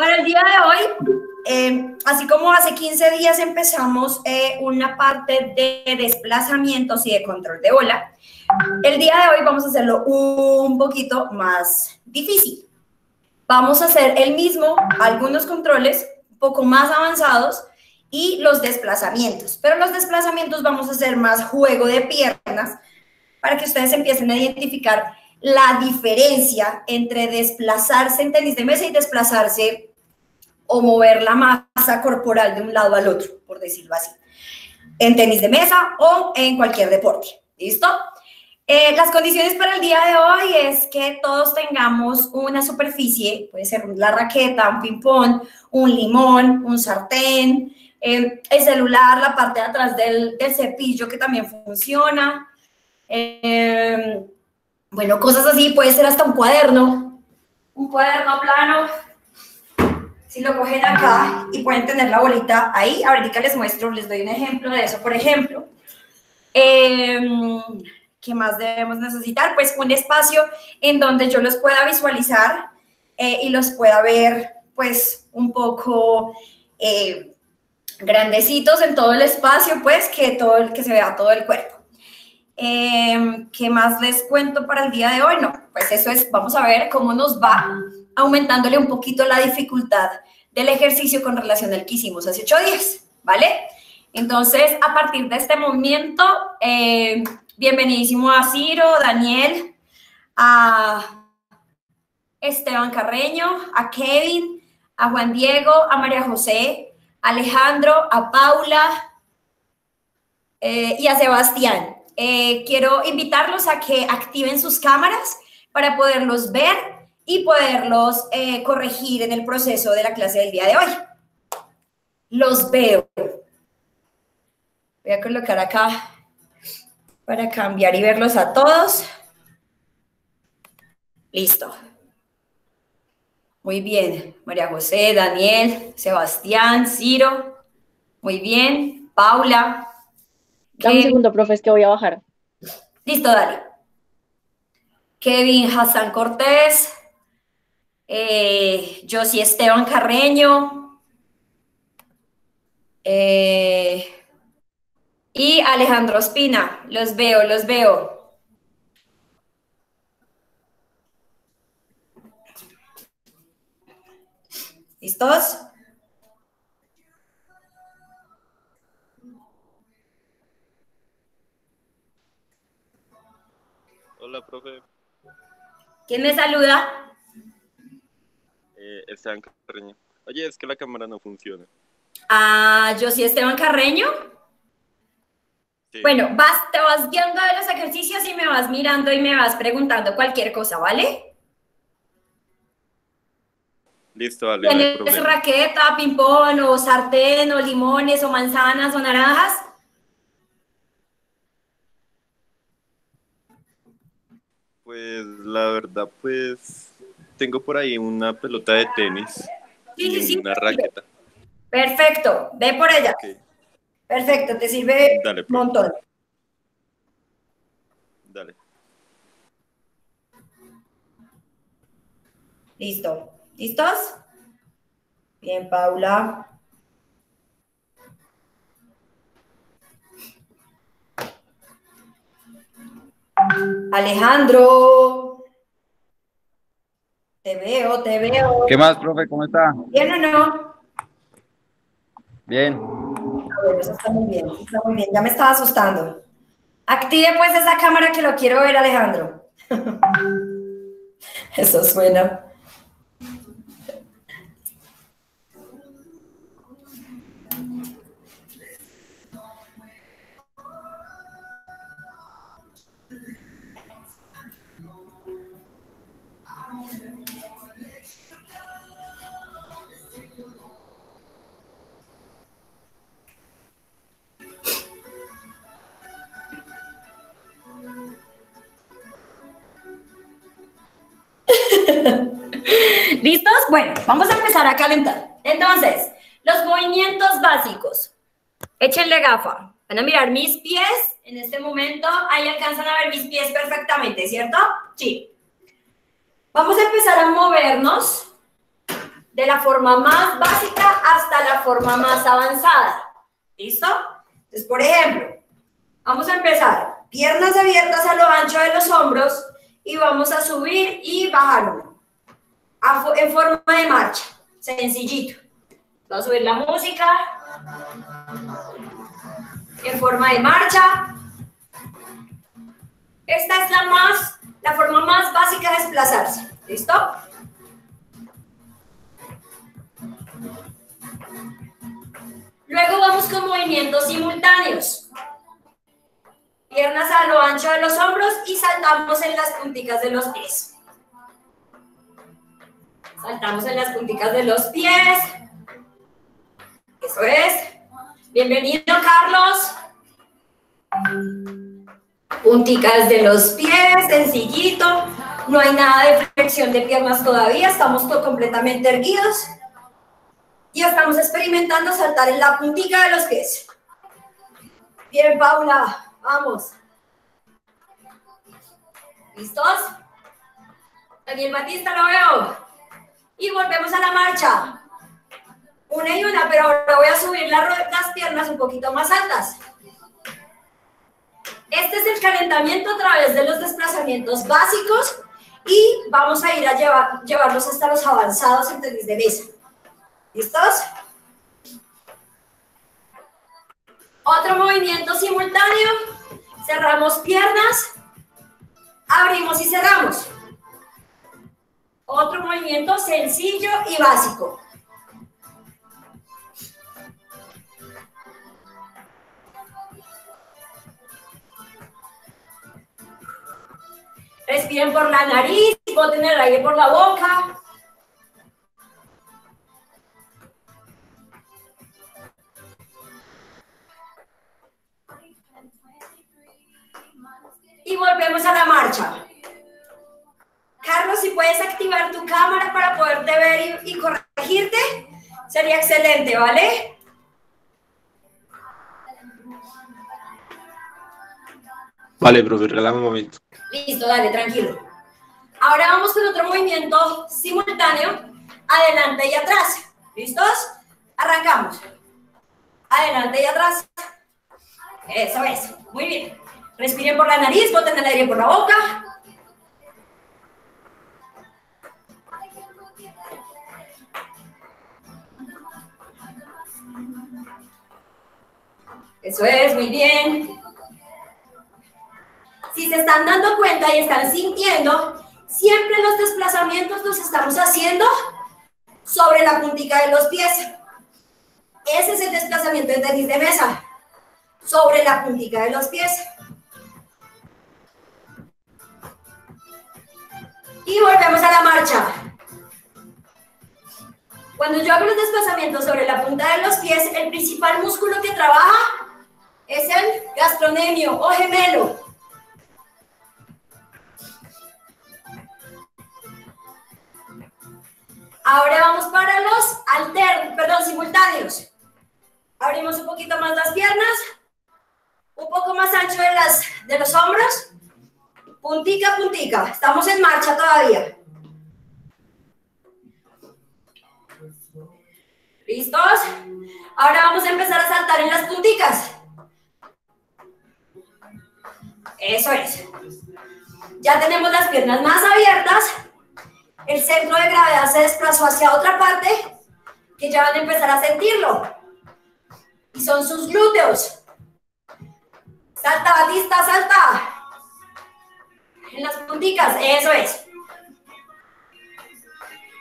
Para el día de hoy, eh, así como hace 15 días empezamos eh, una parte de desplazamientos y de control de bola, el día de hoy vamos a hacerlo un poquito más difícil. Vamos a hacer el mismo, algunos controles un poco más avanzados y los desplazamientos. Pero los desplazamientos vamos a hacer más juego de piernas para que ustedes empiecen a identificar la diferencia entre desplazarse en tenis de mesa y desplazarse o mover la masa corporal de un lado al otro, por decirlo así, en tenis de mesa o en cualquier deporte. ¿Listo? Eh, las condiciones para el día de hoy es que todos tengamos una superficie, puede ser la raqueta, un ping-pong, un limón, un sartén, eh, el celular, la parte de atrás del, cepillo que también funciona. Eh, bueno, cosas así, puede ser hasta un cuaderno, un cuaderno plano si lo cogen acá y pueden tener la bolita ahí, ahorita les muestro, les doy un ejemplo de eso, por ejemplo. Em, ¿Qué más debemos necesitar? Pues un espacio en donde yo los pueda visualizar eh, y los pueda ver pues un poco eh, grandecitos en todo el espacio, pues que, todo que se vea todo el cuerpo. Em, ¿Qué más les cuento para el día de hoy? No, pues eso es, vamos a ver cómo nos va aumentándole un poquito la dificultad del ejercicio con relación al que hicimos hace ocho días, ¿vale? Entonces, a partir de este momento, eh, bienvenidísimo a Ciro, Daniel, a Esteban Carreño, a Kevin, a Juan Diego, a María José, a Alejandro, a Paula eh, y a Sebastián. Eh, quiero invitarlos a que activen sus cámaras para poderlos ver y poderlos eh, corregir en el proceso de la clase del día de hoy. Los veo. Voy a colocar acá para cambiar y verlos a todos. Listo. Muy bien. María José, Daniel, Sebastián, Ciro. Muy bien. Paula. Dame un segundo, profe, es que voy a bajar. Listo, dale. Kevin Hassan Cortés eh, Josie Esteban Carreño eh, y Alejandro Espina. Los veo, los veo. ¿Listos? Hola, profe. ¿Quién me saluda? Eh, Esteban Carreño. Oye, es que la cámara no funciona. Ah, yo sí, Esteban Carreño. Bueno, vas, te vas guiando de los ejercicios y me vas mirando y me vas preguntando cualquier cosa, ¿vale? Listo, vale. ¿Tienes raqueta, ping-pong, o sartén, o limones, o manzanas, o naranjas? Pues la verdad, pues tengo por ahí una pelota de tenis y una raqueta. Perfecto, ve por ella. Perfecto, te sirve un montón. Dale. Listo. ¿Listos? Bien, Paula. Alejandro. Te veo, te veo. ¿Qué más, profe? ¿Cómo está? ¿Bien o no? Bien. Ah, eso está muy bien, está muy bien. Ya me estaba asustando. Active pues esa cámara que lo quiero ver, Alejandro. Eso suena. ¿Listos? Bueno, vamos a empezar a calentar. Entonces, los movimientos básicos. Échenle gafa. Van a mirar mis pies en este momento. Ahí alcanzan a ver mis pies perfectamente, ¿cierto? Sí. Vamos a empezar a movernos de la forma más básica hasta la forma más avanzada. ¿Listo? Entonces, por ejemplo, vamos a empezar. Piernas abiertas a lo ancho de los hombros y vamos a subir y bajar en forma de marcha. Sencillito. Vamos a subir la música. En forma de marcha. Esta es la más, la forma más básica de desplazarse. ¿Listo? Luego vamos con movimientos simultáneos. Piernas a lo ancho de los hombros y saltamos en las punticas de los pies. Saltamos en las punticas de los pies. Eso es. Bienvenido, Carlos. Punticas de los pies, sencillito. No hay nada de flexión de piernas todavía. Estamos completamente erguidos y estamos experimentando saltar en la puntita de los pies. Bien, Paula, vamos. ¿Listos? Daniel Batista lo veo. Y volvemos a la marcha. Una y una, pero ahora voy a subir las piernas un poquito más altas. Este es el calentamiento a través de los desplazamientos básicos y vamos a ir a llevar, llevarlos hasta los avanzados en tenis de mesa. ¿Listos? Otro movimiento simultáneo. Cerramos piernas. Abrimos y cerramos. Otro movimiento sencillo y básico. Respiren por la nariz, boten el aire por la boca. y volvemos a la marcha. Carlos, si puedes activar tu cámara para poderte ver y, corregirte, sería excelente, ¿vale? Vale, profe, regálame un momento. Listo, dale, tranquilo. Ahora vamos con otro movimiento simultáneo, adelante y atrás. ¿Listos? Arrancamos. Adelante y atrás. Eso es. Muy bien. Respiren por la nariz, boten el aire por la boca. Eso es, muy bien. Si se están dando cuenta y están sintiendo, siempre los desplazamientos los estamos haciendo sobre la puntica de los pies. Ese es el desplazamiento de tenis de mesa, sobre la puntica de los pies. Y volvemos a la marcha. Cuando yo hago los desplazamientos sobre la punta de los pies, el principal músculo que trabaja es el gastronemio o gemelo. Ahora vamos para los alternos, perdón, simultáneos. Abrimos un poquito más las piernas, un poco más ancho de, las, de los hombros Puntica, puntica. Estamos en marcha todavía. ¿Listos? Ahora vamos a empezar a saltar en las punticas. Eso es. Ya tenemos las piernas más abiertas. El centro de gravedad se desplazó hacia otra parte que ya van a empezar a sentirlo. Y son sus glúteos. Salta, Batista, salta en las punticas, eso es.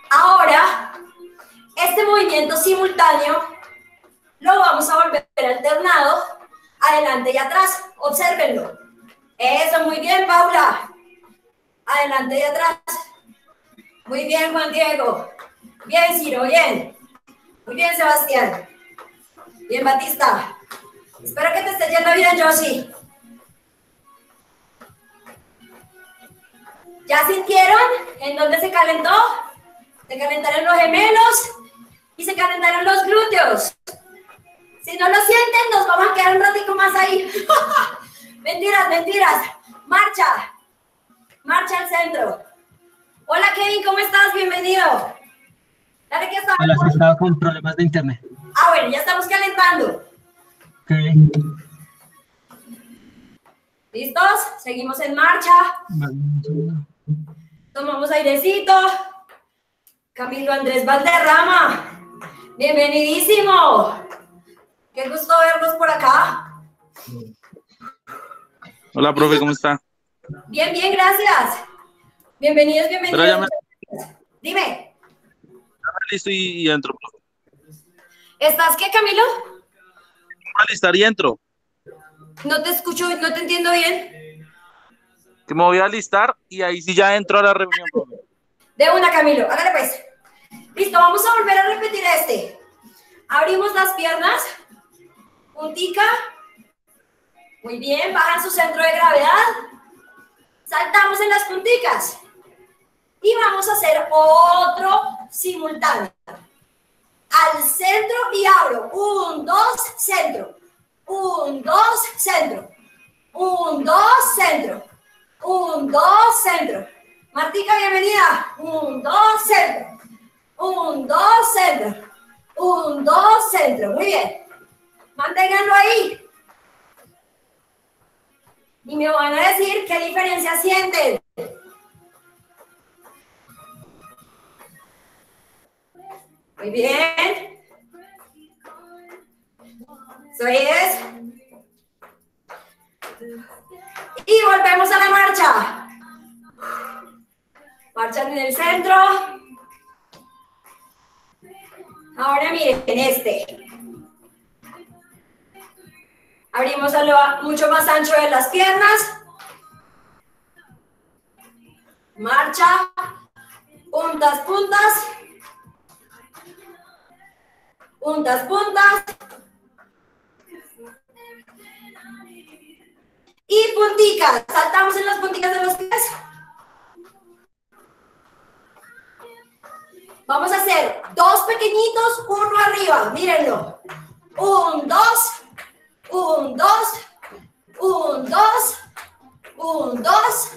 Ahora, este movimiento simultáneo lo vamos a volver alternado, adelante y atrás. Obsérvenlo. Eso, muy bien, Paula. Adelante y atrás. Muy bien, Juan Diego. Bien, Ciro, bien. Muy bien, Sebastián. Bien, Batista. Espero que te esté yendo bien, Josie. ¿Ya sintieron en dónde se calentó? Se calentaron los gemelos y se calentaron los glúteos. Si no lo sienten, nos vamos a quedar un ratito más ahí. mentiras, mentiras. Marcha. Marcha al centro. Hola Kevin, ¿cómo estás? Bienvenido. Dale que está. Hola, estaba con problemas de internet. Ah, bueno, ya estamos calentando. Ok. ¿Listos? Seguimos en marcha. Tomamos airecito. Camilo Andrés Valderrama. Bienvenidísimo. Qué gusto verlos por acá. Hola, profe, ¿cómo está? Bien, bien, gracias. Bienvenidos, bienvenidos. Me- Dime, Listo y, y entro, profe. ¿estás qué, Camilo? Voy a listar y entro. No te escucho, no te entiendo bien. Que me voy a listar y ahí sí ya entro a la reunión, profe. De una, Camilo. Hágale pues. Listo, vamos a volver a repetir este. Abrimos las piernas. Puntica. Muy bien, bajan su centro de gravedad. Saltamos en las punticas. Y vamos a hacer otro simultáneo. Al centro y abro. Un, dos, centro. Un, dos, centro. Un, dos, centro. Un, dos, centro. Martica, bienvenida. Un, dos, centro. Un, dos, centro. Un, dos, centro. Muy bien. Manténganlo ahí. Y me van a decir qué diferencia sienten. Muy bien. Es. Y volvemos a la marcha. Marchan en el centro. Ahora miren, en este. Abrimos a lo mucho más ancho de las piernas. Marcha. Puntas, puntas. Puntas, puntas. Y punticas. Saltamos en las punticas de los pies. Vamos a hacer dos pequeñitos, uno arriba. Mírenlo. Un, dos. Un, dos. Un, dos. Un, dos.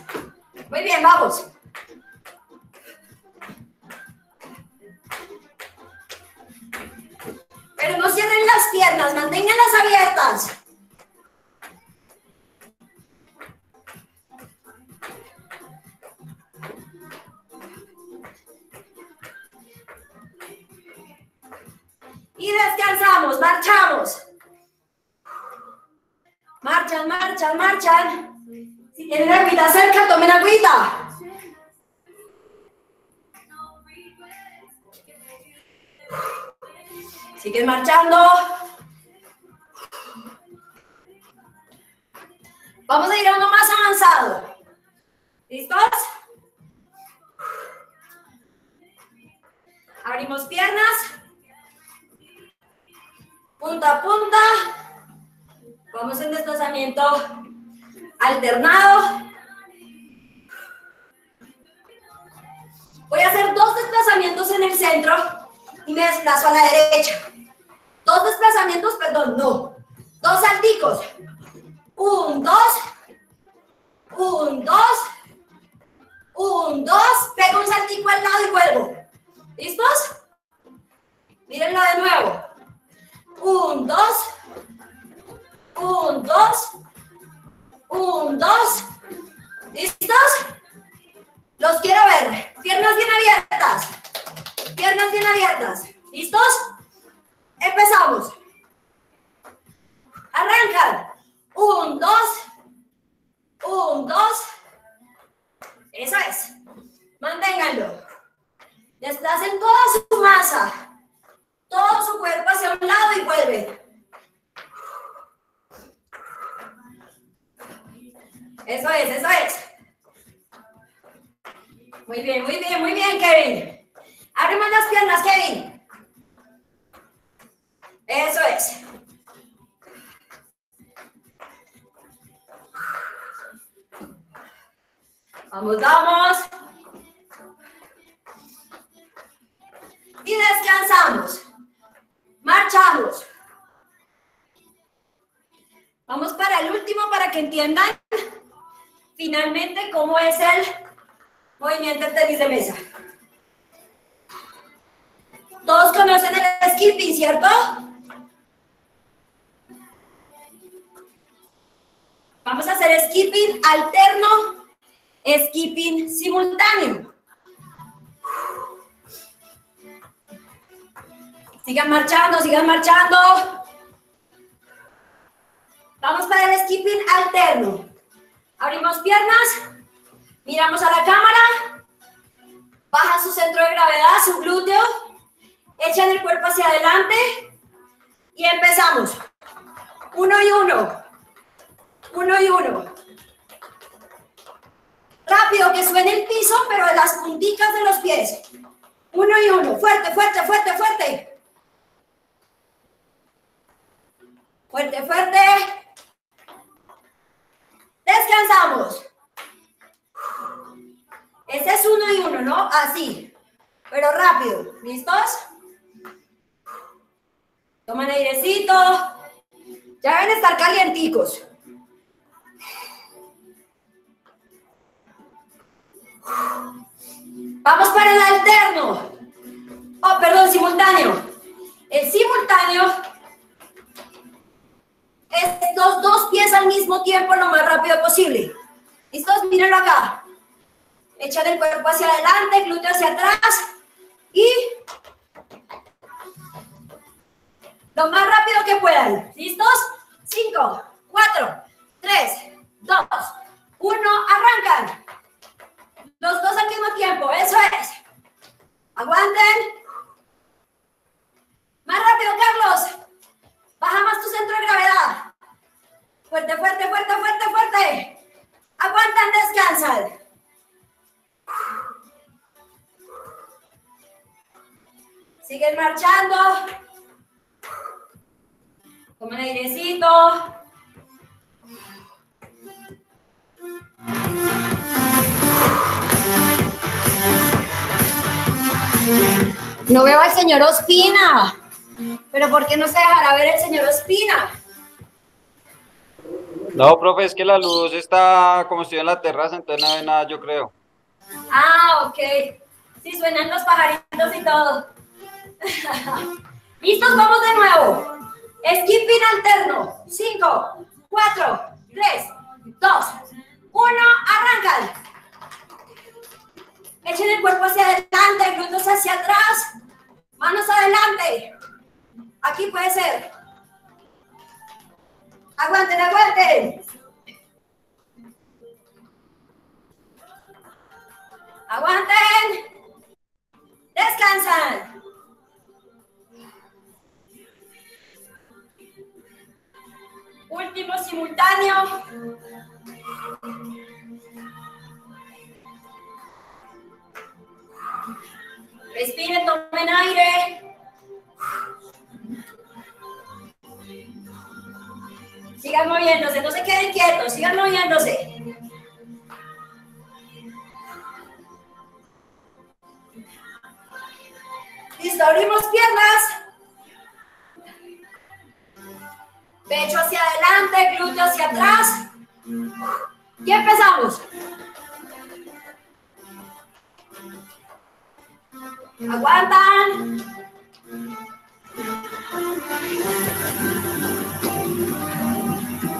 Muy bien, vamos. Pero no cierren las piernas, manténganlas abiertas. Y descansamos, marchamos. Marchan, marchan, marchan. Si tienen agüita cerca, tomen agüita. Siguen marchando. Vamos a ir a uno más avanzado. ¿Listos? Abrimos piernas. Punta a punta. Vamos en desplazamiento alternado. Voy a hacer dos desplazamientos en el centro y me desplazo a la derecha. Dos desplazamientos, perdón, no. Dos salticos. Un, dos. Un, dos. Un, dos. Pego un saltico al lado y vuelvo. ¿Listos? Mírenlo de nuevo. Un, dos. Un, dos. Un, dos. ¿Listos? Los quiero ver. Piernas bien abiertas. Piernas bien abiertas. ¿Listos? Empezamos. Arrancan. Un, dos. Un, dos. Eso es. Manténganlo. Desplacen toda su masa. Todo su cuerpo hacia un lado y vuelven. Eso es, eso es. Muy bien, muy bien, muy bien, Kevin. Abrimos las piernas, Kevin. Eso es. Vamos, vamos. Y descansamos. Marchamos. Vamos para el último para que entiendan finalmente cómo es el movimiento del tenis de mesa. Todos conocen el skipping, ¿cierto? Vamos a hacer skipping alterno, skipping simultáneo. Sigan marchando, sigan marchando. Vamos para el skipping alterno. Abrimos piernas, miramos a la cámara, baja su centro de gravedad, su glúteo, echan el cuerpo hacia adelante y empezamos. Uno y uno. Uno y uno. Rápido, que suene el piso, pero en las puntitas de los pies. Uno y uno. Fuerte, fuerte, fuerte, fuerte. Fuerte, fuerte. Descansamos. Este es uno y uno, ¿no? Así. Pero rápido. ¿Listos? Toman airecito. Ya deben estar calienticos. Vamos para el alterno. Oh, perdón, simultáneo. El simultáneo es los dos pies al mismo tiempo lo más rápido posible. ¿Listos? Mírenlo acá. Echan el cuerpo hacia adelante, glúteo hacia atrás y lo más rápido que puedan. ¿Listos? 5, 4, 3, 2, 1, arrancan. Los dos al mismo tiempo, eso es. Aguanten. Más rápido, Carlos. Baja más tu centro de gravedad. Fuerte, fuerte, fuerte, fuerte, fuerte. Aguantan, descansan. Siguen marchando. Tomen airecito. No veo al señor Ospina. Pero ¿por qué no se dejará ver el señor Ospina? No, profe, es que la luz está como estoy en la terraza, entonces no ve nada, yo creo. Ah, ok. Sí, suenan los pajaritos y todo. ¿Listos? Vamos de nuevo. Skipping alterno. 5, 4, 3, 2, 1. Arrancan. Echen el cuerpo hacia adelante, glúteos hacia atrás. Manos adelante. Aquí puede ser. Aguanten, aguanten. Aguanten. Descansan. Último simultáneo. Respiren, tomen aire. Sigan moviéndose, no se queden quietos, sigan moviéndose. Listo, abrimos piernas. Pecho hacia adelante, glúteo hacia atrás. Y empezamos. Aguantan.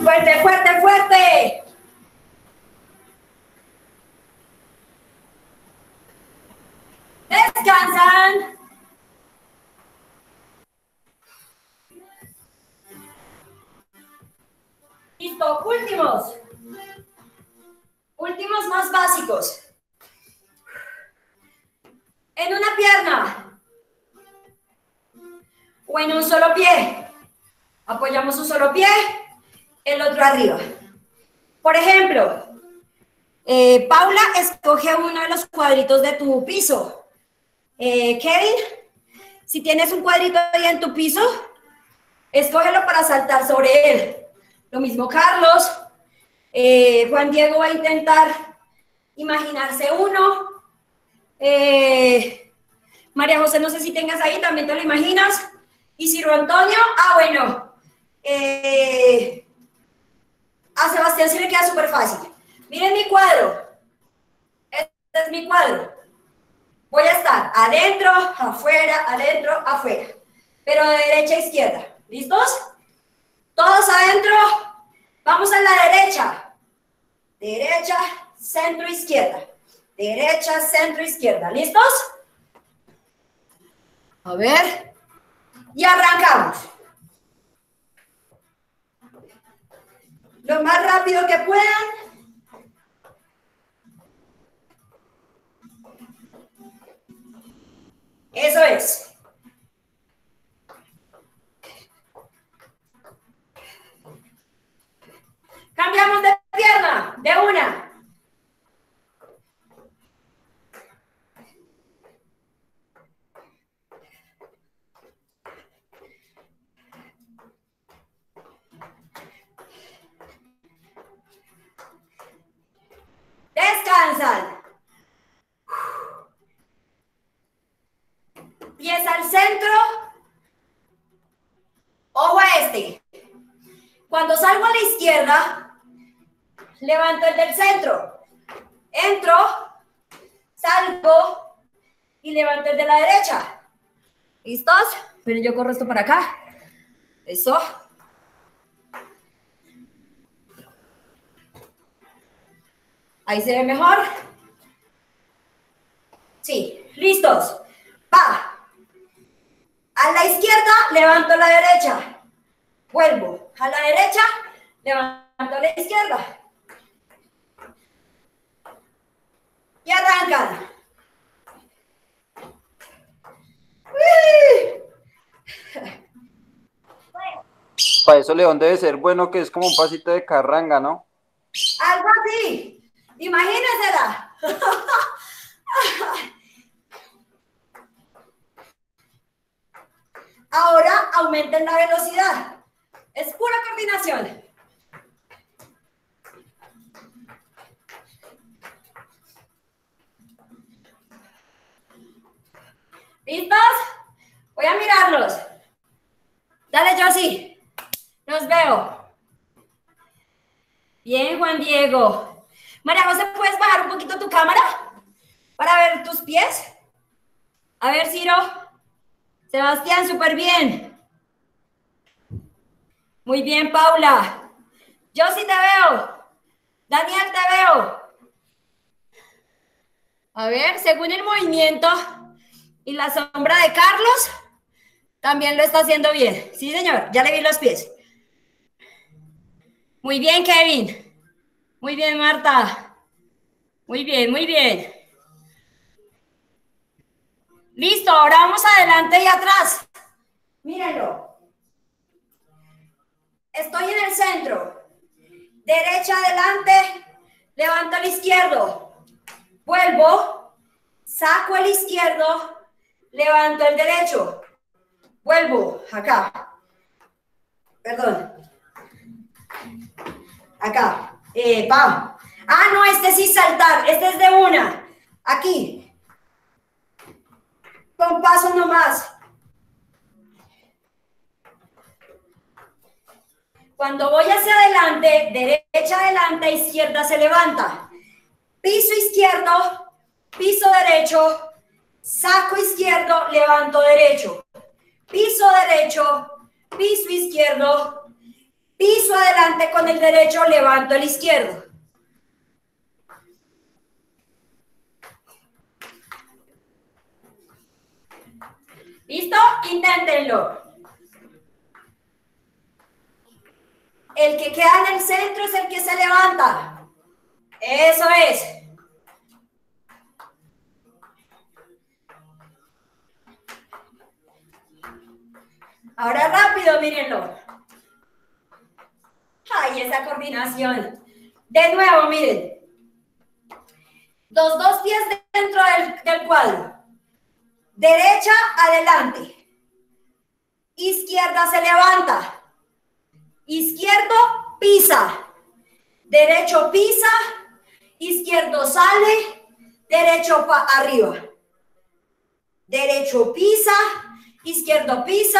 Fuerte, fuerte, fuerte. Descansan. Listo, últimos. Últimos más básicos. En una pierna. O en un solo pie. Apoyamos un solo pie, el otro arriba. Por ejemplo, eh, Paula, escoge uno de los cuadritos de tu piso. Eh, Kevin, si tienes un cuadrito ahí en tu piso, escógelo para saltar sobre él. Lo mismo Carlos. Eh, Juan Diego va a intentar imaginarse uno. María José, no sé si tengas ahí, también te lo imaginas. Y Ciro Antonio, ah, bueno, eh, a Sebastián sí le queda súper fácil. Miren mi cuadro. Este es mi cuadro. Voy a estar adentro, afuera, adentro, afuera. Pero de derecha a izquierda. ¿Listos? Todos adentro. Vamos a la derecha. Derecha, centro, izquierda. Derecha, centro, izquierda. ¿Listos? A ver. Y arrancamos. Lo más rápido que puedan. Eso es. Cambiamos de pierna, de una. Descansan. Pies al centro. Ojo a este. Cuando salgo a la izquierda, levanto el del centro. Entro, salgo y levanto el de la derecha. ¿Listos? Pero yo corro esto para acá. Eso. Ahí se ve mejor. Sí, listos. Va. A la izquierda, levanto la derecha. Vuelvo. A la derecha, levanto la izquierda. Y arrancan. Para eso León debe ser bueno que es como un pasito de carranga, ¿no? Algo así. Imagínensela. Ahora aumenten la velocidad. Es pura coordinación. ¿Listos? Voy a mirarlos. Dale, Josie. Los veo. Bien, Juan Diego. María José, ¿puedes bajar un poquito tu cámara para ver tus pies? A ver, Ciro. Sebastián, súper bien. Muy bien, Paula. Yo sí te veo. Daniel, te veo. A ver, según el movimiento y la sombra de Carlos, también lo está haciendo bien. Sí, señor, ya le vi los pies. Muy bien, Kevin. Muy bien, Marta. Muy bien, muy bien. Listo, ahora vamos adelante y atrás. Mírenlo. Estoy en el centro. Derecha adelante, levanto el izquierdo. Vuelvo, saco el izquierdo, levanto el derecho. Vuelvo, acá. Perdón. Acá. Eh, va. Ah, no, este sí saltar. Este es de una. Aquí. Con paso nomás. Cuando voy hacia adelante, derecha adelante, izquierda se levanta. Piso izquierdo, piso derecho, saco izquierdo, levanto derecho. Piso derecho, piso izquierdo, piso adelante con el derecho, levanto el izquierdo. ¿Listo? Inténtenlo. El que queda en el centro es el que se levanta. Eso es. Ahora rápido, mírenlo. Ay, esa coordinación. De nuevo, miren. Los dos pies dentro del, del cuadro. Derecha, adelante. Izquierda se levanta. Izquierdo, pisa. Derecho, pisa. Izquierdo, sale. Derecho, arriba. Derecho, pisa. Izquierdo, pisa.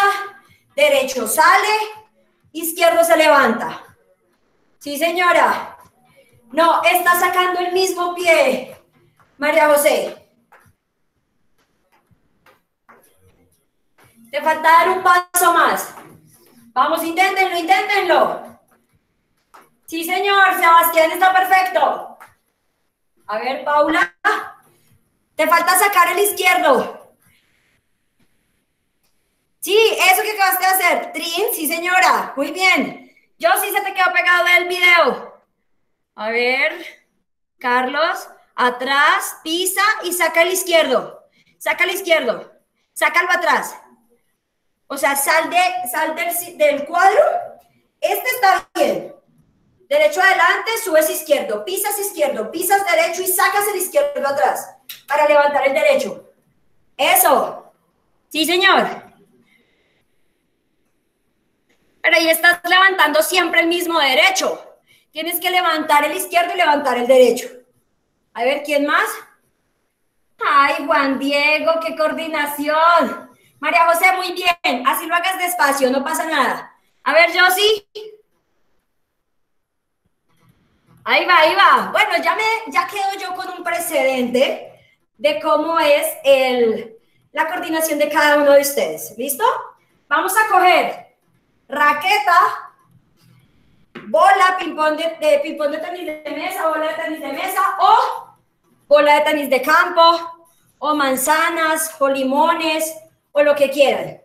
Derecho sale, izquierdo se levanta. Sí, señora. No, está sacando el mismo pie. María José. Te falta dar un paso más. Vamos, inténtenlo, inténtenlo. Sí, señor, Sebastián está perfecto. A ver, Paula. Te falta sacar el izquierdo. Sí, eso que acabaste de hacer. Trin, sí, señora. Muy bien. Yo sí se te quedó pegado del video. A ver, Carlos, atrás, pisa y saca el izquierdo. Saca el izquierdo. Sácalo atrás. O sea, sal, de, sal del, del cuadro. Este está bien. Derecho adelante, subes izquierdo, pisas izquierdo, pisas derecho y sacas el izquierdo atrás para levantar el derecho. Eso. Sí, señor. Pero ahí estás levantando siempre el mismo derecho. Tienes que levantar el izquierdo y levantar el derecho. A ver, ¿quién más? Ay, Juan Diego, qué coordinación. María José, muy bien. Así lo hagas despacio, no pasa nada. A ver, Josie. Ahí va, ahí va. Bueno, ya, me, ya quedo yo con un precedente de cómo es el, la coordinación de cada uno de ustedes. ¿Listo? Vamos a coger raqueta, bola, ping-pong de, de, ping de tenis de mesa, bola de tenis de mesa o bola de tenis de campo o manzanas o limones o lo que quieran.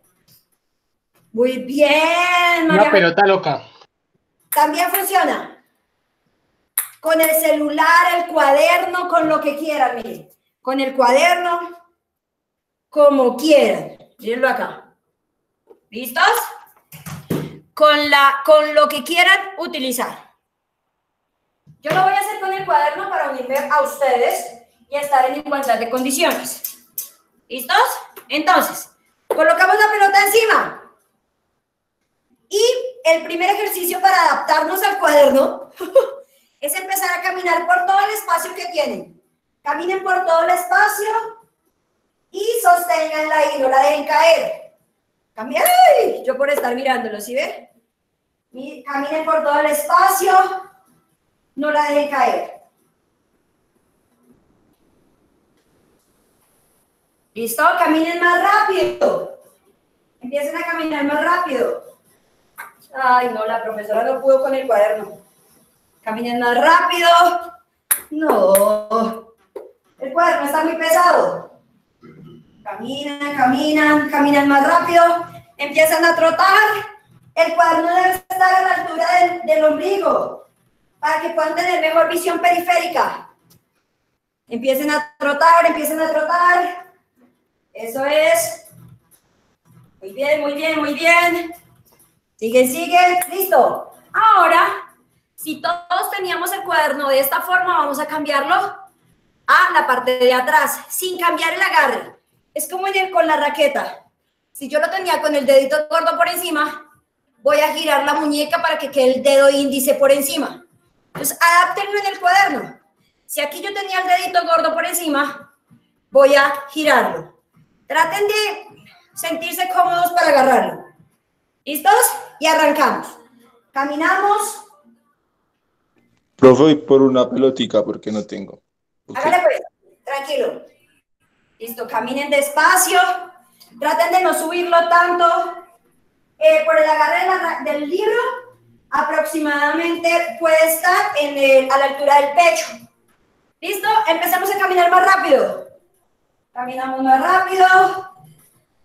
Muy bien, María. Una pelota loca. También funciona con el celular, el cuaderno, con lo que quieran, miren. Con el cuaderno, como quieran. Mírenlo acá. ¿Listos? Con, la, con lo que quieran utilizar. Yo lo voy a hacer con el cuaderno para unirme a ustedes y estar en igualdad de condiciones. ¿Listos? Entonces, colocamos la pelota encima. Y el primer ejercicio para adaptarnos al cuaderno es empezar a caminar por todo el espacio que tienen. Caminen por todo el espacio y sosténganla ahí, no la dejen caer. Caminen, yo por estar mirándolo, ¿sí ven? Caminen por todo el espacio, no la dejen caer. ¿Listo? Caminen más rápido. Empiecen a caminar más rápido. Ay, no, la profesora no pudo con el cuaderno. Caminen más rápido. No. El cuaderno está muy pesado. Caminan, caminan, caminan más rápido. Empiezan a trotar. El cuaderno debe estar a la altura del, del ombligo para que puedan tener mejor visión periférica. Empiecen a trotar, empiecen a trotar. Eso es. Muy bien, muy bien, muy bien. Sigue, sigue. Listo. Ahora si todos teníamos el cuaderno de esta forma, vamos a cambiarlo a la parte de atrás, sin cambiar el agarre. Es como en con la raqueta. Si yo lo tenía con el dedito gordo por encima, voy a girar la muñeca para que quede el dedo índice por encima. Entonces, adáptenlo en el cuaderno. Si aquí yo tenía el dedito gordo por encima, voy a girarlo. Traten de sentirse cómodos para agarrarlo. ¿Listos? Y arrancamos. Caminamos Profe, por una pelotica porque no tengo. Hágale pues, tranquilo. Listo, caminen despacio. Traten de no subirlo tanto. Eh, por el agarre del libro, aproximadamente puede estar en a la altura del pecho. ¿Listo? Empecemos a caminar más rápido. Caminamos más rápido.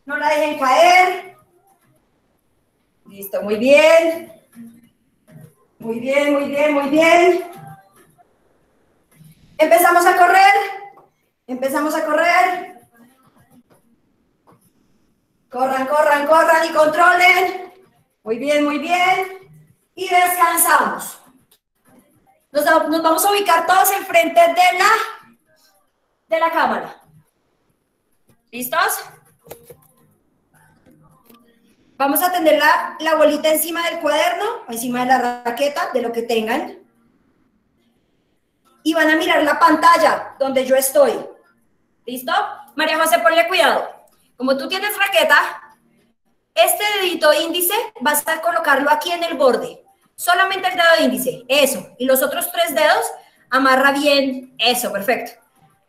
No la dejen caer. Listo, muy bien. Muy bien, muy bien, muy bien. Empezamos a correr. Empezamos a correr. Corran, corran, corran y controlen. Muy bien, muy bien. Y descansamos. Nos, vamos a ubicar todos enfrente de la, de la cámara. ¿Listos? Vamos a tener la, la bolita encima del cuaderno, encima de la raqueta, de lo que tengan. Y van a mirar la pantalla donde yo estoy. ¿Listo? María José, ponle cuidado. Como tú tienes raqueta, este dedito índice vas a colocarlo aquí en el borde. Solamente el dedo índice. Eso. Y los otros tres dedos, amarra bien. Eso, perfecto.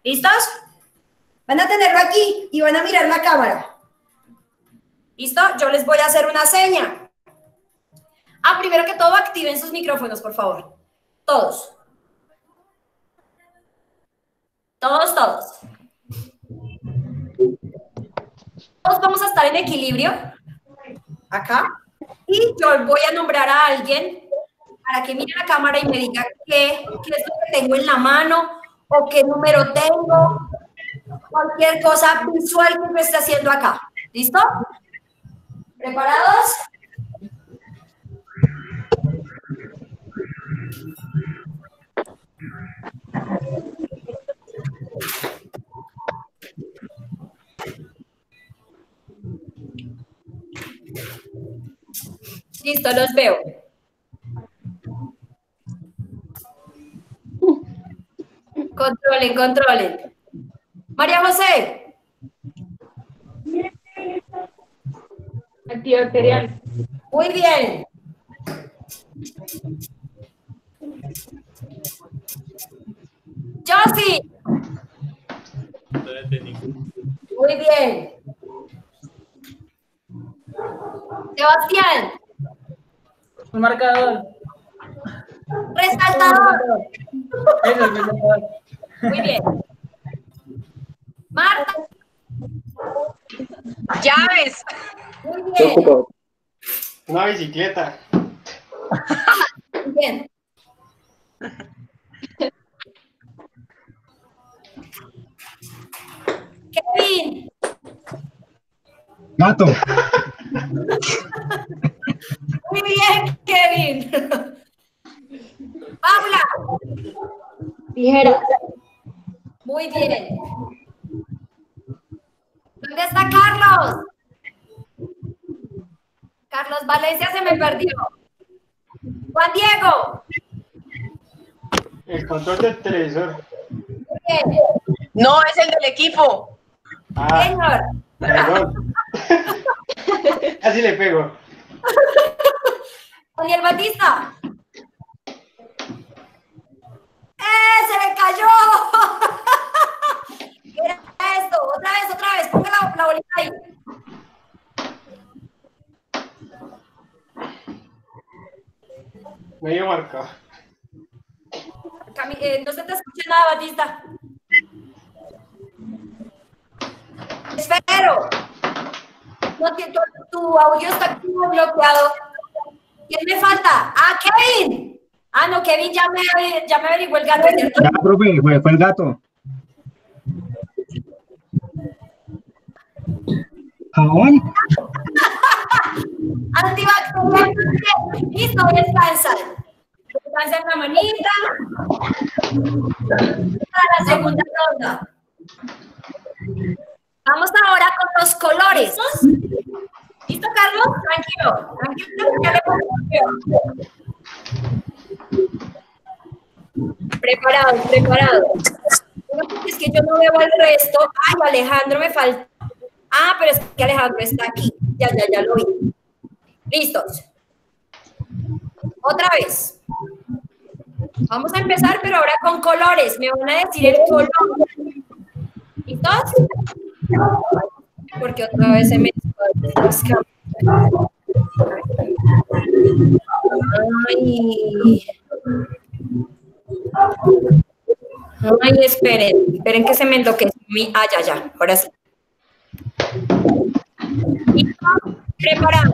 ¿Listos? Van a tenerlo aquí y van a mirar la cámara. ¿Listo? Yo les voy a hacer una seña. Ah, primero que todo, activen sus micrófonos, por favor. Todos. Todos, todos. Todos vamos a estar en equilibrio. Acá. Y yo voy a nombrar a alguien para que mire la cámara y me diga qué, qué es lo que tengo en la mano o qué número tengo. Cualquier cosa visual que me esté haciendo acá. ¿Listo? ¿Preparados? Listo, los veo. Controlen, controlen. María José. Antibacterial. Muy bien. Josie. Muy bien. Sebastián. Un marcador. Resaltador. Eso, marcador. Muy bien. Marta. Llaves. Muy bien. Una bicicleta. Muy bien. Kevin. Gato. Muy bien, Kevin. Paula. Tijera. Muy bien. ¿Dónde está Carlos? Carlos Valencia se me perdió. Juan Diego. El control del televisor. Muy bien. No, es el del equipo. Ah, Señor. Perdón. Así le pego. Daniel Batista. ¡Eh! ¡Se me cayó! ¿Qué era esto? Otra vez, otra vez. Ponga la, la bolita ahí. Medio marcado. Cami- eh, no se te escucha nada, Batista. Espero. No, tu, tu audio está bloqueado. ¿Quién me falta? Ah, Kevin. Ah, no, Kevin ya me, ya me averiguó el gato, ¿cierto? Ya, profe, fue, fue el gato. Jabón. Antibacterial. Listo, descansan. Descansan la manita. Para la segunda ronda. Vamos ahora con los colores. ¿Listo, Carlos? Tranquilo. Tranquilo, que ya le pongo Preparado, preparado. No, porque es que yo no veo al resto. Ay, Alejandro me falta. Ah, pero es que Alejandro está aquí. Ya, ya, ya lo vi. ¿Listos? Otra vez. Vamos a empezar, pero ahora con colores. Me van a decir el color. ¿Listos? Porque otra vez se me... Ay. Ay, esperen, esperen que se me enloquece mi. Ah, ya, ya, ahora sí. Preparado.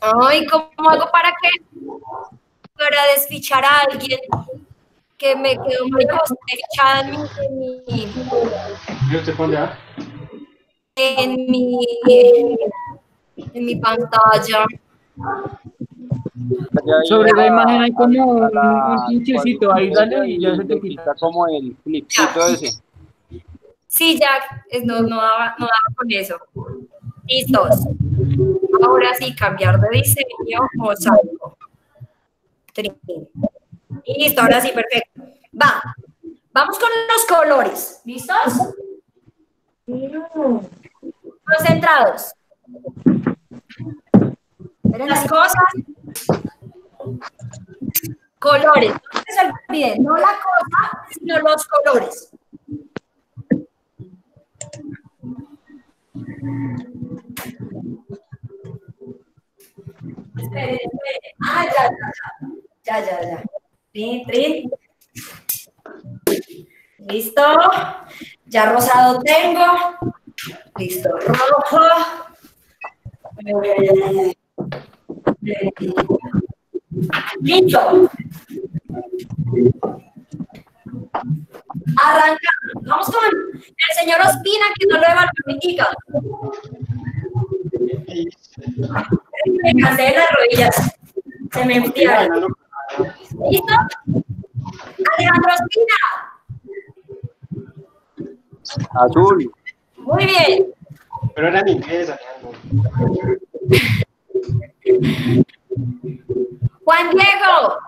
Ay, ¿cómo hago para que para desfichar a alguien que me quedó muy desfichada en mi, en mi, en mi, en mi pantalla? Sobre la imagen hay como un, un pinchecito ahí, dale y ya se te quita. Como el flipcito ese. Sí, Jack, no, no, daba, no daba con eso. Listos. Ahora sí, cambiar de diseño, mosaico. Trin. Listo, ahora sí, perfecto. Va, vamos con los colores. ¿Listos? Concentrados. Las cosas. Colores. No se olviden, no la cosa, sino los colores. Esperen, esperen. Ah, ya, ya, ya. Ya, ya, ya. Trin. Listo. Ya rosado tengo. Listo. Rojo. Listo. Arranca. Vamos con el señor Ospina, que no lo evalúa. Me cansé de las rodillas. Se me enfriaron. ¿Listo? Alejandro Ospina. Azul. Muy bien. Pero era en inglés, Alejandro. Juan Diego.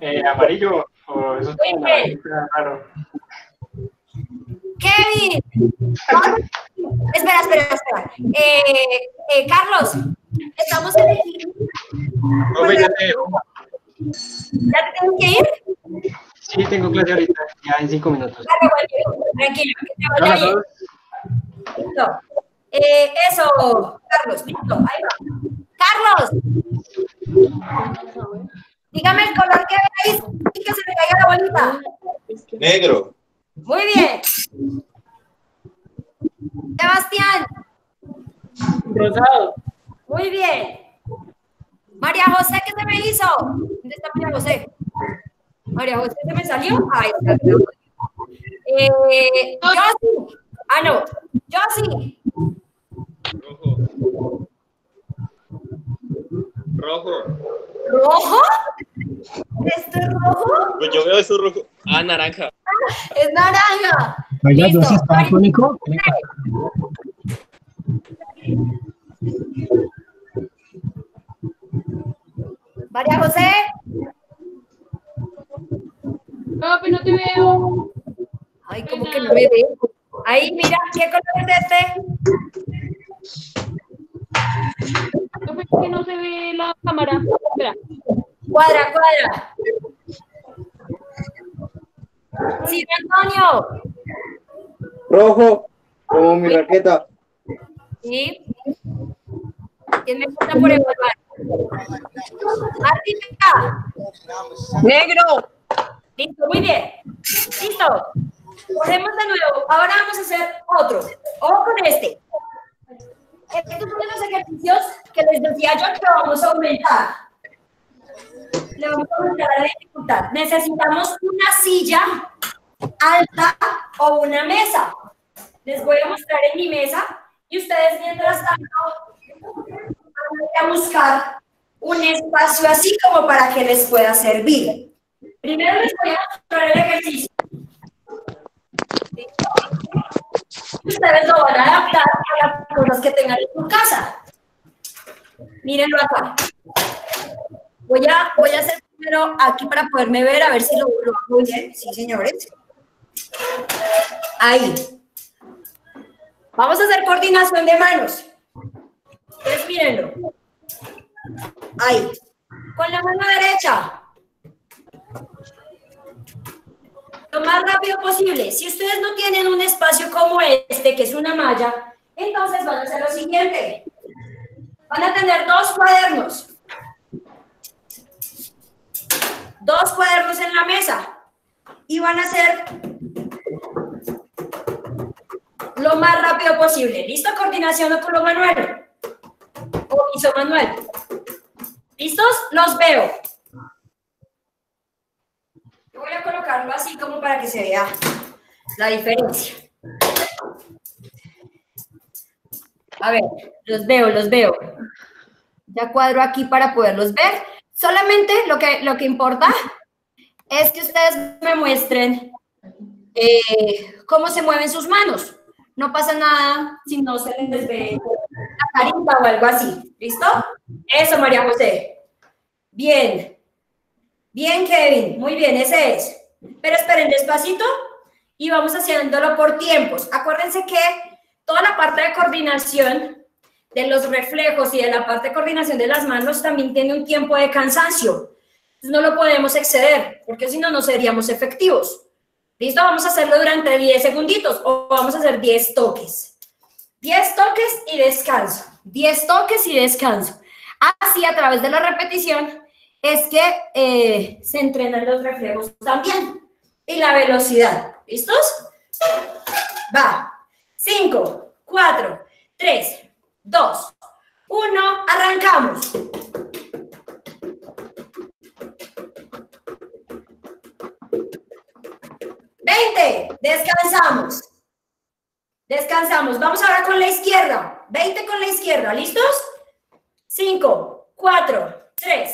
Eh, amarillo, o eso es Muy bien. claro. Kevin. Espera, espera, espera. Eh, eh, Carlos, estamos en el... Profe, ya te dejo. ¿Ya te tienes que ir? Sí, tengo clase ahorita, ya en cinco minutos. Juan Diego. Tranquilo, que te vaya a bien. Listo. Eh, eso, Carlos, listo, ahí va. Carlos, dígame el color que veis y que se le caiga la bolita. Negro. Muy bien. Sebastián, Rosado. muy bien. María José, ¿qué se me hizo? ¿Dónde está María José? María José, ¿se me salió? Ahí está. Eh. Ah, no. Josie. Rojo. Rojo. ¿Rojo? ¿Esto es rojo? Pues yo veo eso rojo. Ah, naranja. Es naranja. Oiga, Listo. ¿dos está María- tónico? María José. Papi, no te veo. Ay, como que no me ve. Ahí, mira, ¿qué color es este? Papi, es que no se ve la cámara. Espera. Cuadra, cuadra. Sí, Antonio. Rojo, como mi raqueta. Sí. ¿Quién me falta por evaluar? Martica. Negro. Listo, muy bien. Listo. Cogemos de nuevo. Ahora vamos a hacer otro. Ojo con este. Estos son los ejercicios que les decía yo que vamos a aumentar. Le vamos a la dificultad. Necesitamos una silla alta o una mesa. Les voy a mostrar en mi mesa y ustedes mientras tanto van a buscar un espacio así como para que les pueda servir. Primero les voy a mostrar el ejercicio. Ustedes lo van a adaptar a las cosas que tengan en su casa. Mírenlo acá. Voy a, voy a hacer primero aquí para poderme ver, a ver si lo, lo hago bien. Sí, señores. Ahí. Vamos a hacer coordinación de manos. Entonces, mírenlo. Ahí. Con la mano derecha. Lo más rápido posible. Si ustedes no tienen un espacio como este, que es una malla, entonces van a hacer lo siguiente. Van a tener dos cuadernos. Dos cuadernos en la mesa. Y van a hacer lo más rápido posible. ¿Listo? Coordinación lo manual. O hizo manual. ¿Listos? Los veo. Yo voy a colocarlo así como para que se vea la diferencia. A ver, los veo, los veo. Ya cuadro aquí para poderlos ver. Solamente lo que, lo que importa es que ustedes me muestren eh, cómo se mueven sus manos. No pasa nada si no se les ve la carita o algo así. ¿Listo? Eso, María José. Bien. Bien, Kevin. Muy bien, ese es. Pero esperen despacito y vamos haciéndolo por tiempos. Acuérdense que toda la parte de coordinación de los reflejos y de la parte de coordinación de las manos también tiene un tiempo de cansancio. No lo podemos exceder, porque si no, no seríamos efectivos. ¿Listo? Vamos a hacerlo durante 10 segunditos o vamos a hacer 10 toques. 10 toques y descanso. 10 toques y descanso. Así a través de la repetición es que eh, se entrenan los reflejos también. Y la velocidad. ¿Listos? Va. 5, 4, 3, 2, 1. Arrancamos. Veinte. Descansamos. Descansamos. Vamos ahora con la izquierda. 20 con la izquierda. ¿Listos? 5, 4, 3,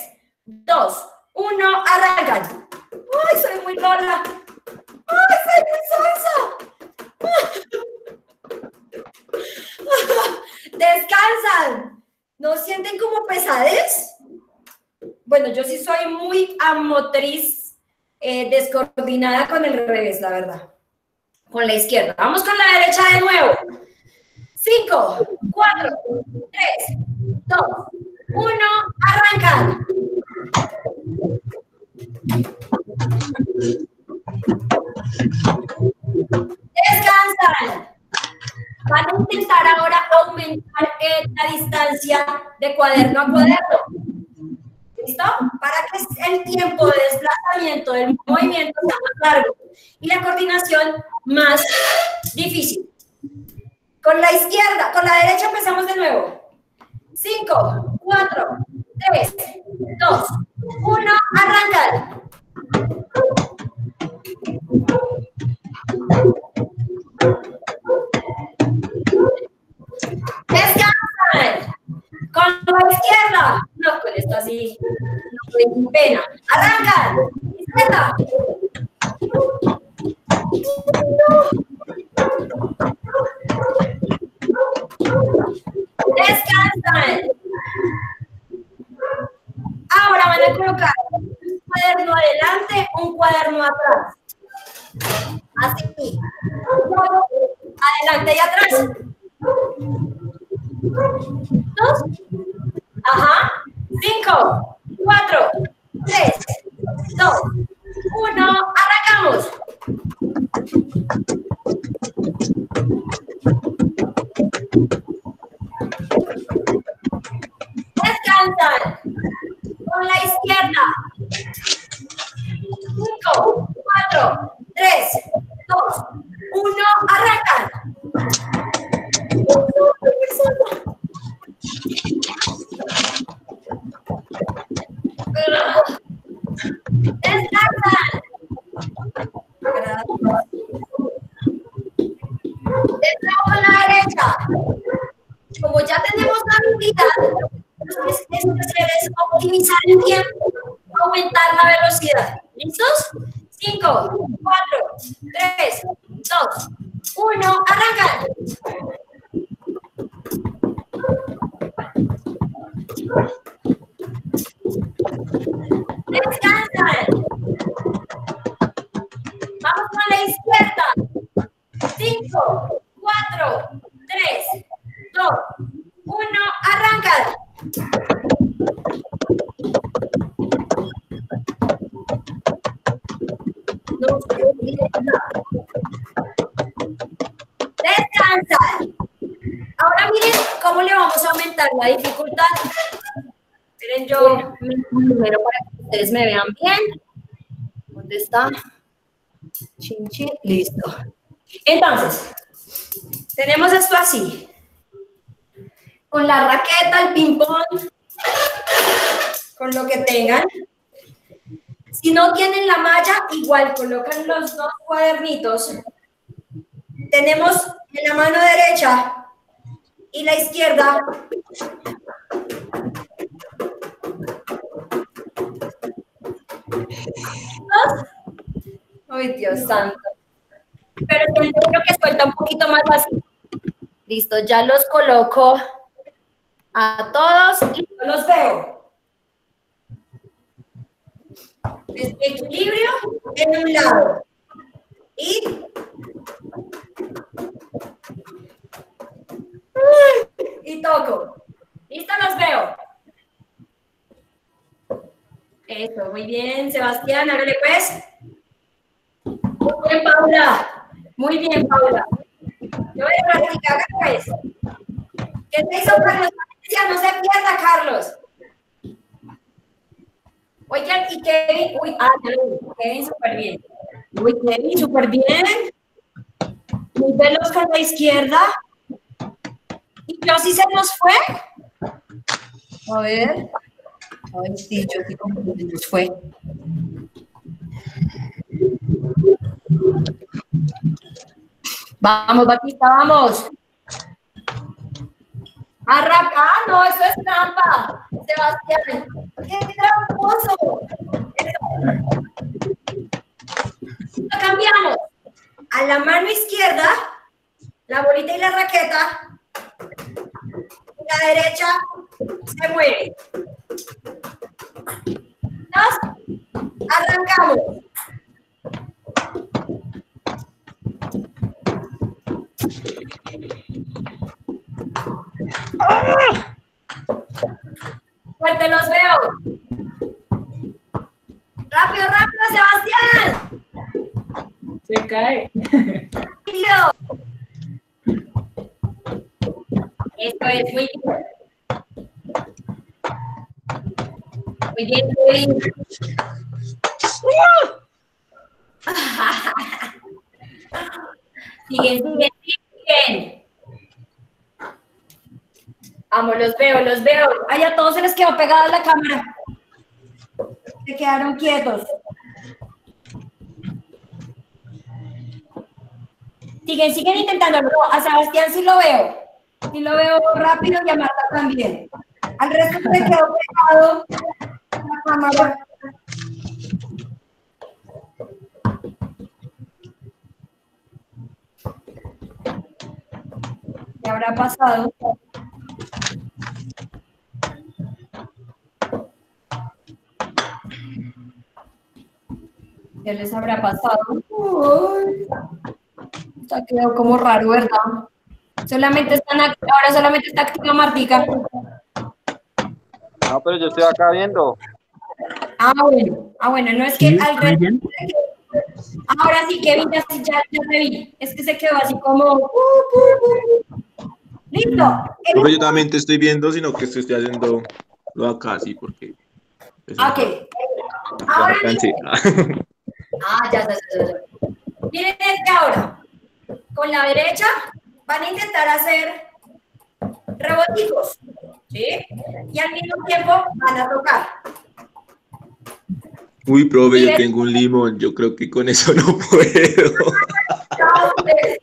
2, 1. Arrancan. ¡Ay, soy muy lola! ¡Ay, soy muy sonsa! Descansan. ¿No sienten como pesadez? Bueno, yo sí soy muy amotriz, eh, descoordinada con el revés, la verdad. Con la izquierda. Vamos con la derecha de nuevo. 5, 4, 3, 2, 1. Arrancan. Descansan. Van a intentar ahora aumentar eh, la distancia de cuaderno a cuaderno. ¿Listo? Para que el tiempo de desplazamiento del movimiento sea más largo y la coordinación más difícil. Con la izquierda, con la derecha empezamos de nuevo. 5, 4, 3, 2, 1, arrancan. Con la izquierda. No, con esto así. No tengo pena. Arrancan. Izquierda. Descansan. Ahora van a colocar un cuaderno adelante, un cuaderno atrás. Así. Adelante y atrás. Dos. Ajá. Cinco, cuatro, tres, dos, uno. Arrancamos. Descansan. Con la izquierda. Cinco, cuatro, tres, dos, uno. Arrancan. De nuevo con la derecha. Como ya tenemos la habilidad, que es hacer es optimizar el tiempo, aumentar la velocidad. ¿Listos? 5, 4, 3, 2, 1, arrancan. Thank you. Me vean bien. ¿Dónde está? Chin, listo. Entonces, tenemos esto así. Con la raqueta, el ping-pong, con lo que tengan. Si no tienen la malla, igual colocan los dos cuadernitos. Tenemos en la mano derecha y la izquierda. Ay, Dios santo. Pero creo que suelta un poquito más así. Listo, ya los coloco a todos y los veo. Desequilibrio en un lado. Y y toco. ¿Listo? Los veo. Eso, muy bien, Sebastián, hágale pues. Muy bien, Paula. Muy bien, Paula. Yo voy a practicar, pues. ¿Qué te hizo Carlos? No se pierda, Carlos. Oigan, y Kevin, uy, ah, Kevin súper bien. Uy, Kevin, súper bien. Muy veloz con la izquierda. ¿Y yo sí se nos fue? A ver. Sí, yo que fue. Vamos, Batista, vamos. Arranca. Ah, no, eso es trampa. Sebastián. ¡Qué tramposo! Lo cambiamos. A la mano izquierda, la bolita y la raqueta. La derecha se mueve. Nos arrancamos. Fuerte los veo. Rápido, rápido, Sebastián. Se cae. Esto es muy bien. Siguen, siguen, siguen. Vamos, los veo, los veo. Ay, a todos se les quedó pegada la cámara. Se quedaron quietos. Siguen, siguen intentándolo. No, a Sebastián sí lo veo. Sí lo veo rápido y a Marta también. Al resto se quedó pegado ¿Qué habrá pasado? ¿Qué les habrá pasado? Está quedado como raro, ¿verdad? Solamente están ahora solamente está activa Martica. No, pero yo estoy acá viendo. Ah, bueno. Ah, bueno, no es que Sí, al bien. Ahora sí, Kevin, ya, ya, ya te vi. Es que se quedó así como. uh, uh, uh. Listo. Pero yo también te estoy viendo, sino que esto estoy haciendo lo acá, sí, porque. Ok. Ahora. Ah, ya, ya, ya, ya. Miren este ahora. Con la derecha van a intentar hacer reboticos, ¿sí? Y al mismo tiempo van a tocar. Uy, profe, yo tengo un limón. Yo creo que con eso no puedo. Entonces,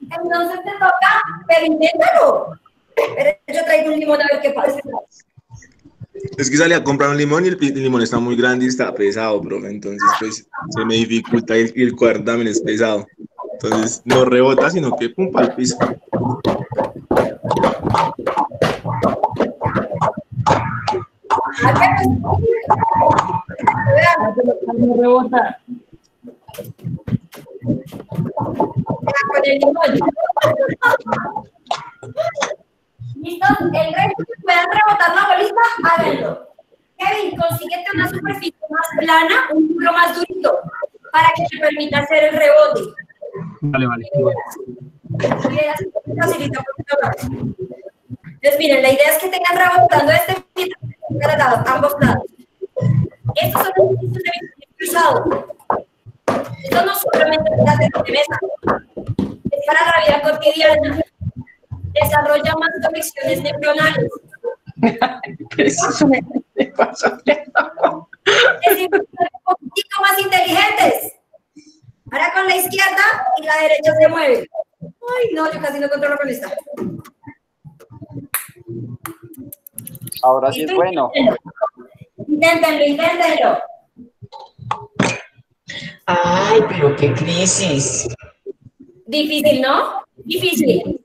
entonces te toca, pero inténtalo. Pero yo traigo un limón a ver qué pasa. Es que salí a comprar un limón y el, limón está muy grande y está pesado, profe. Entonces, pues se me dificulta y el, el también es pesado. Entonces, no rebota, sino que pum el piso. No rebota. con el limón. ¿Listo? El resto que puedan rebotar la bolita, háganlo. Kevin, consíguete una superficie más plana, un muro más durito, para que te permita hacer el rebote. Vale, vale. Entonces, miren, la idea es que tengan rebotando este mientras ambos lados. Estos son los ejercicios de bicicleta cruzado. Esto no solamente mesa, es para la vida cotidiana. Desarrolla más conexiones neuronales. Es un poquito más inteligentes. Ahora con la izquierda y la derecha se mueve. Ay, no, yo casi no controlo con esta. Ahora sí es bueno. Inténtenlo, inténtenlo. Ay, pero qué crisis. Difícil, ¿no? Difícil.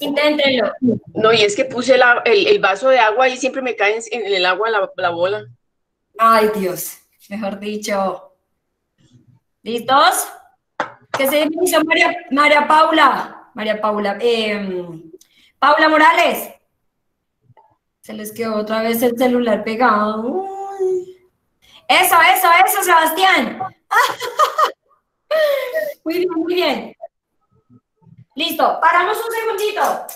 Inténtenlo. No, y es que puse la- el, el vaso de agua y siempre me cae en, en el agua la, la bola. Ay, Dios. Mejor dicho. ¿Listos? ¿Qué se hizo María, María Paula? María Paula. eh, Paula Morales. Se les quedó otra vez el celular pegado. Eso, eso, eso, Sebastián. Muy bien, muy bien. Listo, paramos un segundito.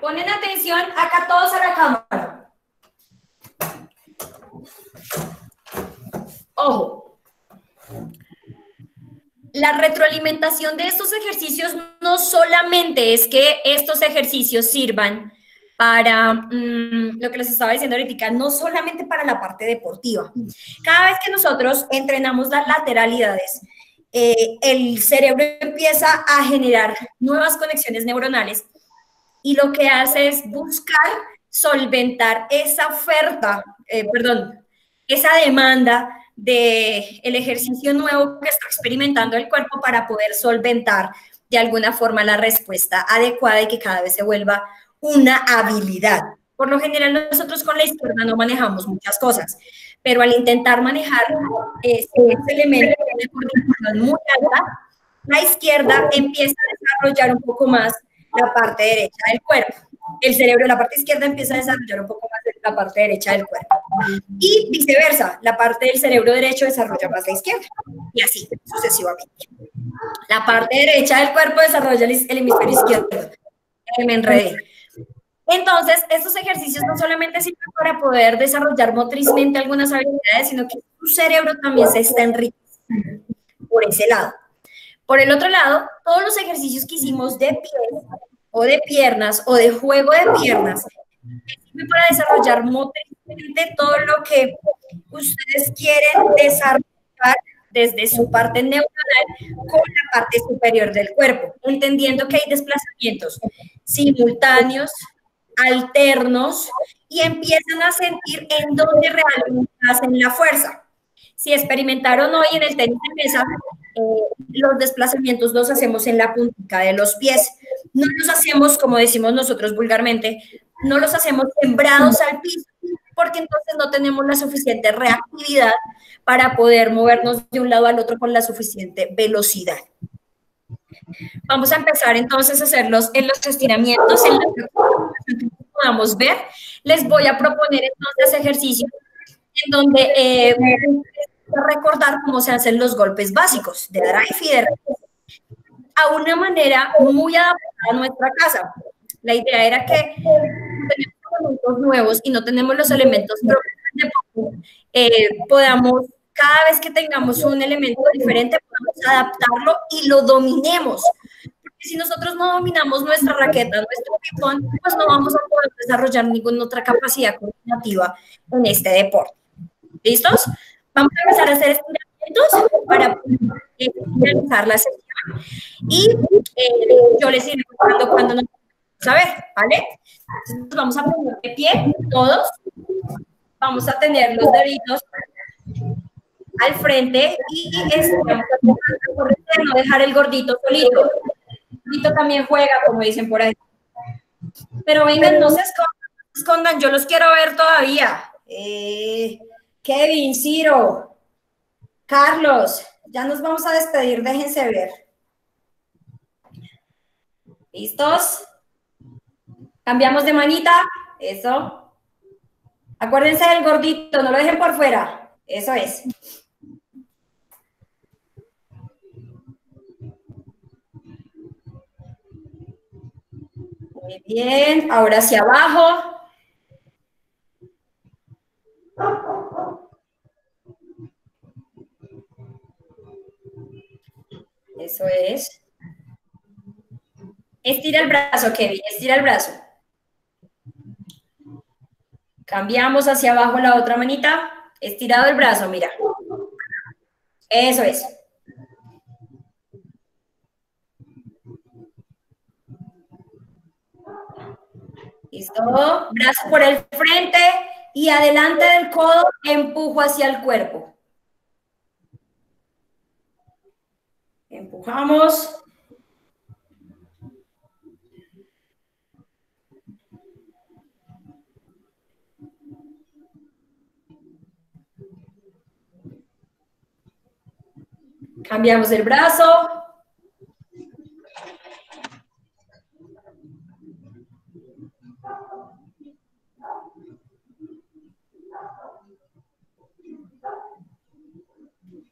ponen atención acá todos a la cámara. Ojo. La retroalimentación de estos ejercicios no solamente es que estos ejercicios sirvan para mm, lo que les estaba diciendo ahorita, no solamente para la parte deportiva. Cada vez que nosotros entrenamos las lateralidades, eh, el cerebro empieza a generar nuevas conexiones neuronales y lo que hace es buscar solventar esa oferta, eh, perdón, esa demanda del el ejercicio nuevo que está experimentando el cuerpo para poder solventar de alguna forma la respuesta adecuada y que cada vez se vuelva una habilidad. Por lo general nosotros con la izquierda no manejamos muchas cosas, pero al intentar manejar ese, elemento de coordinación muy alta, la izquierda empieza a desarrollar un poco más la parte derecha del cuerpo. El cerebro, la parte izquierda empieza a desarrollar un poco más la parte derecha del cuerpo. Y viceversa, la parte del cerebro derecho desarrolla más la izquierda. Y así sucesivamente. La parte derecha del cuerpo desarrolla el hemisferio izquierdo. Me enredé. Entonces, estos ejercicios no solamente sirven para poder desarrollar motrizmente algunas habilidades, sino que tu cerebro también se está enriqueciendo por ese lado. Por el otro lado, todos los ejercicios que hicimos de pies o de piernas o de juego de piernas para desarrollar motrizmente todo lo que ustedes quieren desarrollar desde su parte neuronal con la parte superior del cuerpo, entendiendo que hay desplazamientos simultáneos, alternos y empiezan a sentir en dónde realmente hacen la fuerza. Si experimentaron hoy en el tenis de mesa, eh, los desplazamientos los hacemos en la puntica de los pies. No los hacemos, como decimos nosotros vulgarmente, no los hacemos sembrados al piso, porque entonces no tenemos la suficiente reactividad para poder movernos de un lado al otro con la suficiente velocidad. Vamos a empezar entonces a hacerlos en los estiramientos, en que podamos ver. Les voy a proponer entonces ejercicios en donde eh, recordar cómo se hacen los golpes básicos de drive y de a una manera muy adaptada a nuestra casa. La idea era que tenemos elementos nuevos y no tenemos los elementos propios eh, podamos cada vez que tengamos un elemento diferente, podamos adaptarlo y lo dominemos. Porque si nosotros no dominamos nuestra raqueta, nuestro ping pues no vamos a poder desarrollar ninguna otra capacidad coordinativa en este deporte. ¿Listos? Vamos a empezar a hacer estiramientos para finalizar la sesión. Y eh, yo les iré contando cuando nos ver, ¿vale? Entonces vamos a poner de pie todos. Vamos a tener los deditos al frente y no dejar el gordito solito. El gordito también juega, como dicen por ahí. Pero vengan, no se escondan, yo los quiero ver todavía. Eh, Kevin, Ciro, Carlos, ya nos vamos a despedir, déjense ver. ¿Listos? Cambiamos de manita, eso. Acuérdense del gordito, no lo dejen por fuera, eso es. Muy bien, ahora hacia abajo. Eso es. Estira el brazo, Kevin, estira el brazo. Cambiamos hacia abajo la otra manita. Estirado el brazo, mira. Eso es. ¿Listo? Brazo por el frente y adelante del codo empujo hacia el cuerpo. Empujamos. Cambiamos el brazo.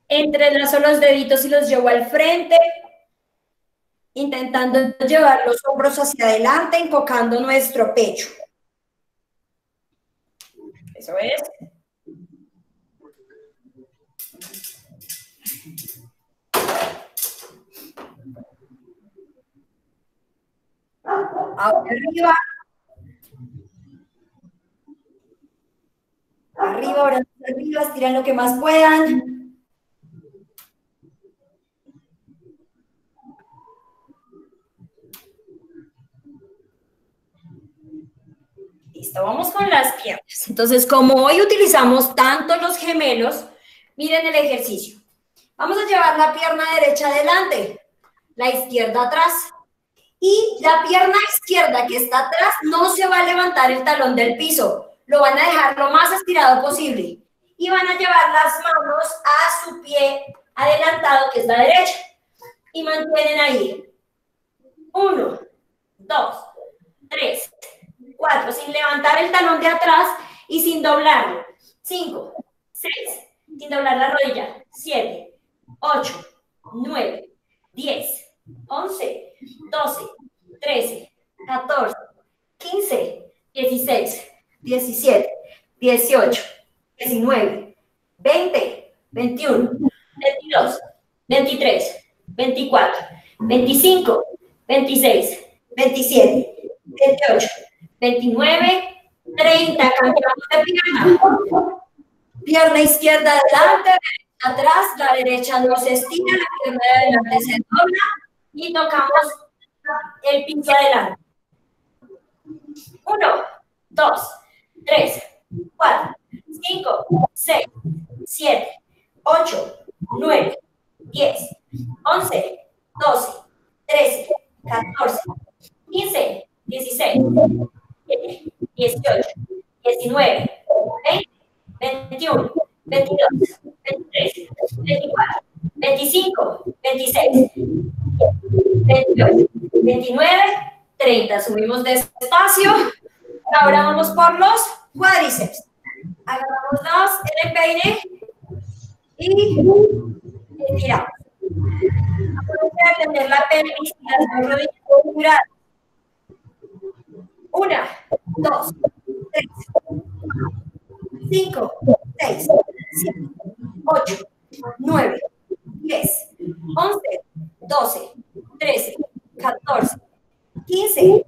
Entrelazo los deditos y los llevo al frente. intentando llevar los hombros hacia adelante, enfocando nuestro pecho. Eso es. Ahora arriba. Arriba, ahora arriba, estiran lo que más puedan. Listo, vamos con las piernas. Entonces, como hoy utilizamos tanto los gemelos, miren el ejercicio. Vamos a llevar la pierna derecha adelante, la izquierda atrás. Y la pierna izquierda que está atrás no se va a levantar el talón del piso. Lo van a dejar lo más estirado posible. Y van a llevar las manos a su pie adelantado, que es la derecha. Y mantienen ahí. Uno, dos, tres, cuatro. Sin levantar el talón de atrás y sin doblarlo. Cinco, seis, sin doblar la rodilla. Siete, ocho, nueve, diez, once, 12, 13, 14, 15, 16, 17, 18, 19, 20, 21, 22, 23, 24, 25, 26, 27, 28, 29, 30. Cambiamos de pierna. Pierna izquierda adelante, atrás, la derecha no se estira, la pierna de adelante se dobla y tocamos el piso adelante. Uno, dos, tres, cuatro, cinco, seis, siete, ocho, nueve, diez, once, doce, trece, catorce, quince, dieciséis, dieciocho, diecinueve, veinte, veintiuno, veintidós, veintitrés, veinticuatro, veinticinco, veintiséis, 28, 29, 30. Subimos despacio. Ahora vamos por los cuádriceps. Agarramos dos en el peine y estiramos. Aprovecha de tener la pelvis y las rodillas Una, dos, tres, cinco, seis, siete, ocho, nueve, diez, once, 12, 13, 14, 15,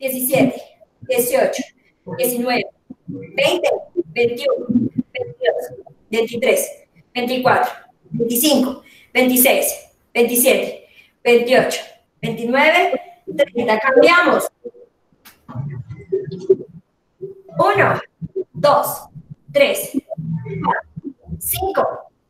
17, 18, 19, 20, 21, 22, 23, 24, 25, 26, 27, 28, 29, 30. Cambiamos. 1, 2, 3, 4, 5,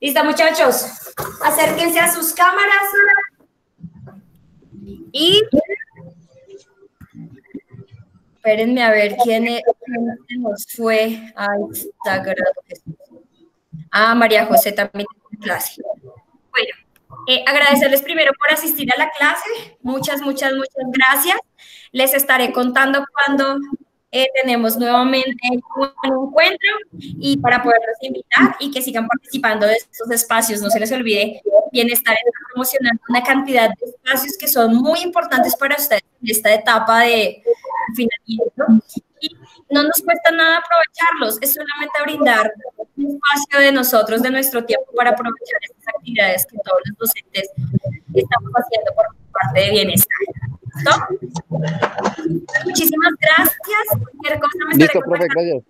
¿Listo, muchachos? Acérquense a sus cámaras y Espérenme a ver quién, nos fue a Instagram. Ah, María José también en clase. Bueno, eh, agradecerles primero por asistir a la clase. Muchas, muchas, muchas gracias. Les estaré contando cuando eh, tenemos nuevamente un encuentro y para poderlos invitar y que sigan participando de estos espacios. No se les olvide bienestar promocionando una cantidad de espacios que son muy importantes para ustedes en esta etapa de finalmente. Y no nos cuesta nada aprovecharlos, es solamente brindar un espacio de nosotros, de nuestro tiempo para aprovechar estas actividades que todos los docentes estamos haciendo por parte de bienestar. Muchísimas gracias. Cualquier cosa me Listo, profe, gracias.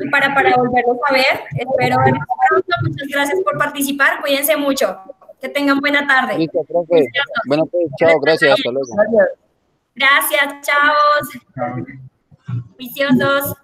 Y para, para volverlos a ver, espero verlos pronto. Muchas gracias por participar. Cuídense mucho. Que tengan buena tarde. Listo, profe. Buenas tardes. Chao, gracias. Hasta luego. Gracias, chavos. Viciosos.